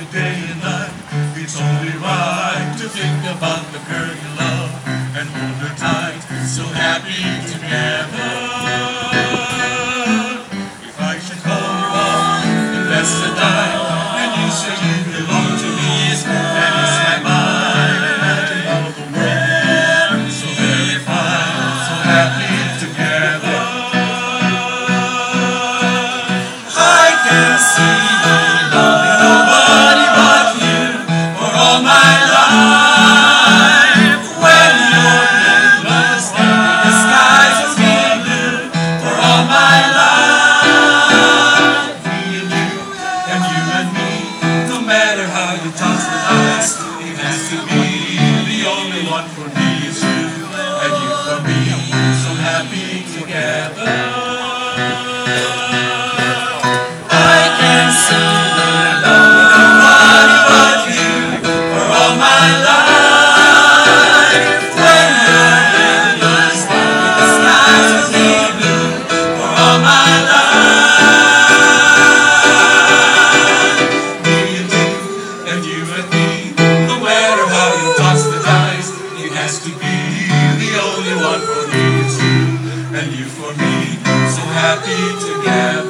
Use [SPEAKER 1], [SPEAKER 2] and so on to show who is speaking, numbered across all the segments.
[SPEAKER 1] you day and night. It's only right to think about the girl you love and hold her tight. So happy together. If I should call you up the best to die, and you say you belong to me, that is my mind, and I can know the world. So very fine, so happy together. I can see the destiny has to be the only one for me is you and you for me. So happy together. and you for me, so happy together.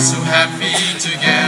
[SPEAKER 1] so happy together.